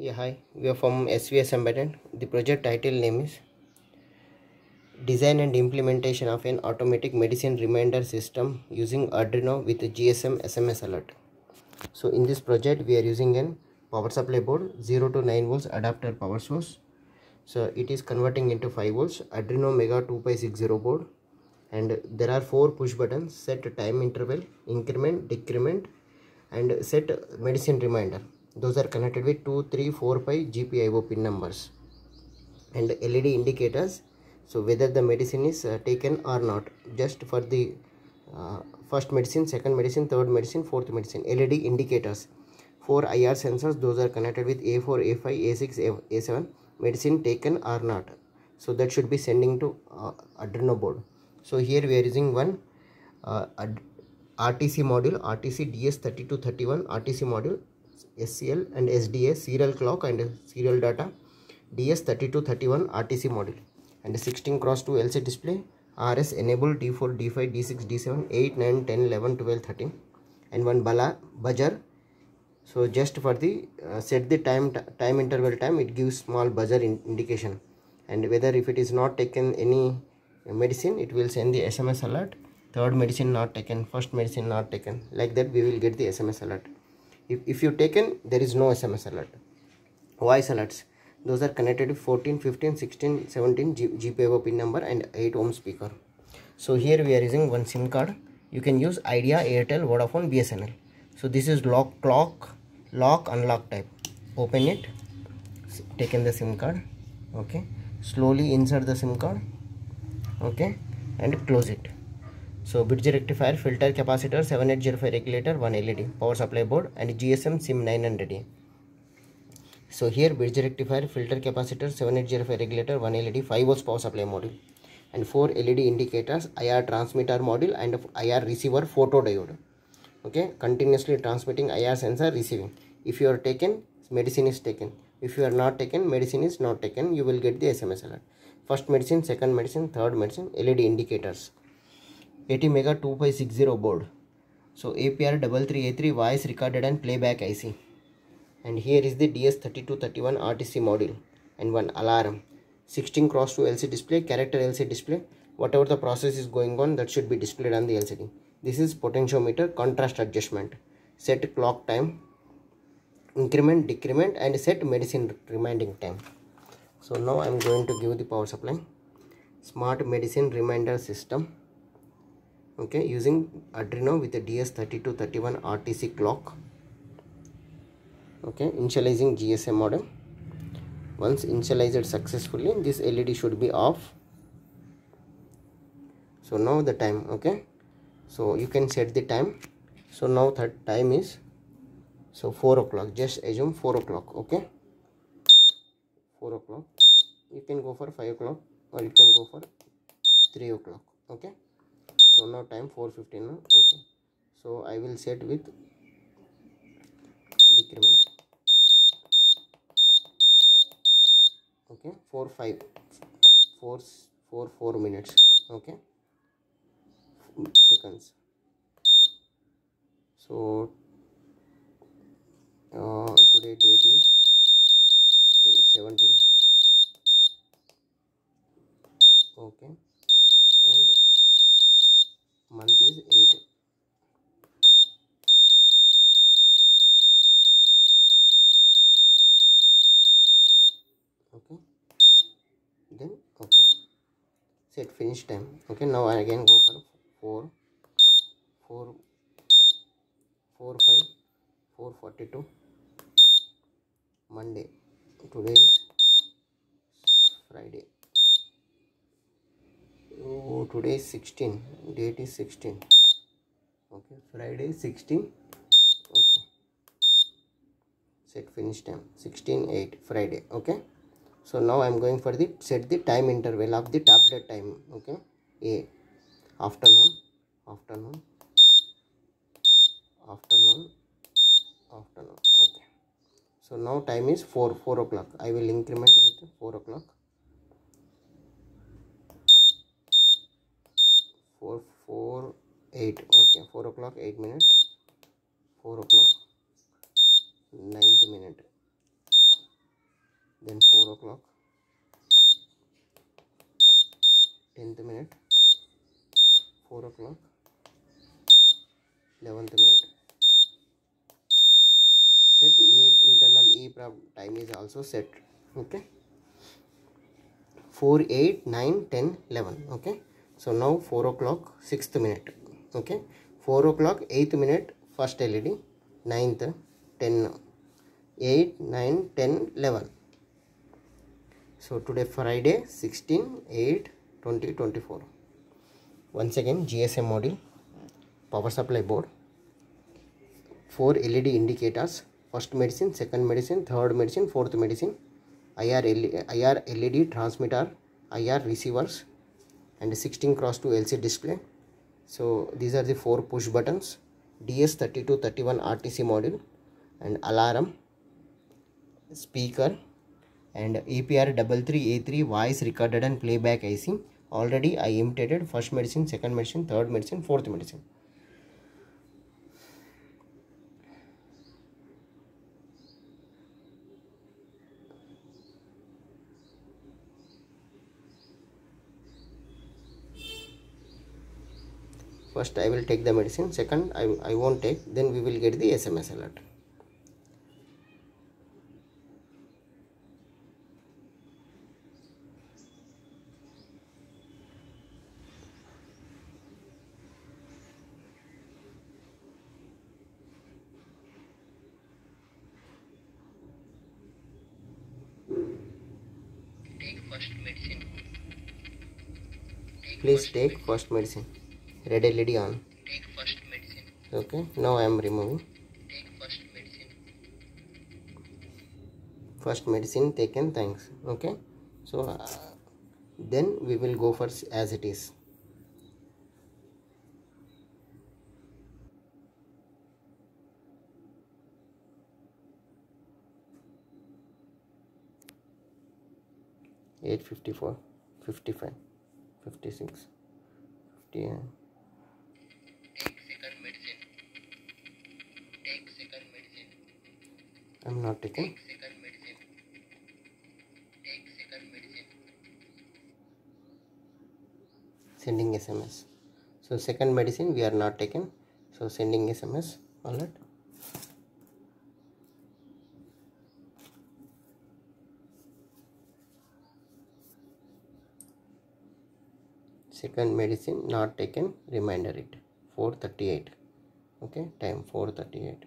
Yeah, hi. We are from SVS Embedded. The project title name is Design and Implementation of an Automatic Medicine Reminder System using Arduino with GSM SMS alert. So in this project, we are using an power supply board 0 to 9 volts adapter power source. So it is converting into 5 volts Arduino Mega 2560 board and there are four push buttons set time interval increment decrement and set medicine reminder those are connected with 2 3 4 5 gpio pin numbers and led indicators. So whether the medicine is uh, taken or not just for the uh, first medicine second medicine third medicine fourth medicine led indicators. Four ir sensors those are connected with a4 a5 a6 A, a7 medicine taken or not. So that should be sending to uh, arduino board. So here we are using one uh, RTC module RTC DS3231 RTC module SCL and SDA serial clock and serial data DS3231 RTC module and 16 cross 2 LCD display RS enable D4 D5 D6 D7 8 9 10 11 12 13 and one bala buzzer. So just for the uh, set the time time interval time it gives small buzzer in indication. And whether if it is not taken any medicine it will send the sms alert. Third medicine not taken first medicine not taken. Like that we will get the sms alert if, if you taken there is no sms alert. Voice alerts. Those are connected to 14 15 16 17 G gpio pin number and 8 ohm speaker. So here we are using one sim card. You can use idea airtel vodafone bsnl so this is lock clock lock unlock type. Open it. Taken the sim card. Okay. Slowly insert the sim card. Okay. And close it so bridge rectifier filter capacitor 7805 regulator one led power supply board and gsm sim 900a so here bridge rectifier filter capacitor 7805 regulator one led 5 volts power supply module and four led indicators ir transmitter module and ir receiver photodiode. Okay? Continuously transmitting ir sensor receiving. If you are taken medicine is taken. If you are not taken medicine is not taken. You will get the sms alert. First medicine second medicine third medicine led indicators ATmega 2560 board. So apr 33a3 voice recorded and playback ic and here is the ds3231 rtc module and one alarm. 16 cross 2 lcd display character lcd display. Whatever the process is going on that should be displayed on the lcd this is potentiometer contrast adjustment. Set clock time increment decrement and set medicine reminding time. So now i'm going to give the power supply. Smart medicine reminder system okay using arduino with the ds3231 rtc clock. Okay initializing gsm modem. Once initialized successfully this led should be off. So now the time okay? So you can set the time. So now that time is so 4 o'clock. Just assume 4 o'clock okay? 4 o'clock. You can go for 5 o'clock or you can go for 3 o'clock okay so now time 4.15 now okay. So i will set with decrement. Okay 4 5 4 4 4 minutes. Okay. Seconds. So uh, today date is 17 okay month is 8 okay. Then okay. Set finish time. Okay now i again go for 4 4 4 5 442 monday. Today is friday oh today is 16 date is 16 okay friday 16 okay. Set finish time 16 8 friday. Okay. So now i'm going for the set the time interval of the tablet time. Okay. A. Afternoon. Afternoon. Afternoon. Afternoon. Okay. So now time is 4 4 o'clock. I will increment with 4 o'clock 4 4 8 okay 4 o'clock 8 minutes 4 o'clock ninth minute. Then 4 o'clock 10th minute. 4 o'clock 11th minute. Set e internal EEPROM time is also set. Okay. 4 8 9 10 11 okay so now 4 o'clock 6th minute. Okay? 4 o'clock 8th minute first led 9th 10 8 9 10 11 so today friday 16 8 2024 once again gsm module power supply board. Four led indicators first medicine second medicine third medicine fourth medicine. IR, LED, IR led transmitter ir receivers and 16 cross 2 lc display so these are the four push buttons ds3231 rtc module and alarm speaker and APR 33A3 voice recorded and playback IC. Already I imitated first medicine, second medicine, third medicine, fourth medicine. First I will take the medicine, second I, I won't take, then we will get the SMS alert. Take first medicine. Take Please first take first medicine. Red LED on. Take first medicine. Okay, now I am removing. Take first medicine. First medicine taken, thanks. Okay, so uh, then we will go for as it is. Eight fifty four, fifty five, fifty six, fifty. uh, Take second medicine. Take second medicine. I'm not taking. Second medicine. Second medicine. sending SMS. So second medicine we are not taken. So sending SMS. Alright. Second medicine not taken. Reminder it. 438. Okay. Time 438.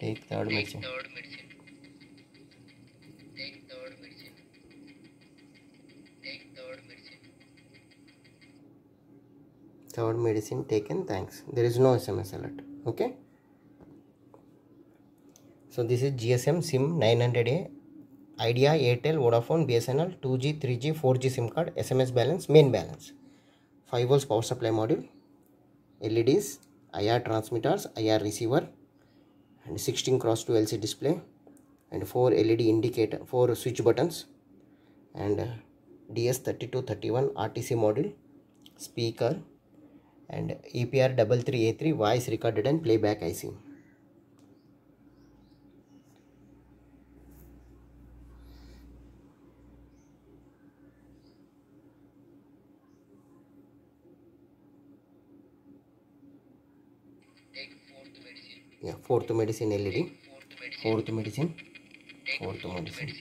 Take third medicine. Third medicine taken. Thanks. There is no SMS alert. Okay. So this is GSM SIM 900A Idea, Airtel, Vodafone, BSNL, 2G, 3G, 4G SIM card, SMS balance, main balance. 5 volts power supply module, LEDs, IR transmitters, IR receiver, and 16 cross 2 LC display, and 4 LED indicator, 4 switch buttons, and uh, DS3231 RTC module, speaker, and APR 33A3 voice recorded and playback IC. Yeah, fourth medicine LED, Fourth medicine. fourth medicine,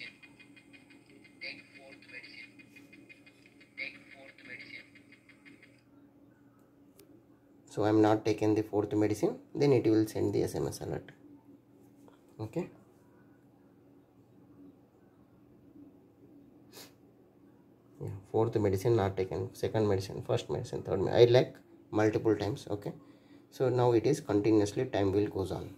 so i'm not taking the fourth medicine. Then it will send the sms alert. Okay? Yeah fourth medicine not taken. Second medicine first medicine third medicine i like multiple times okay so now it is continuously time will goes on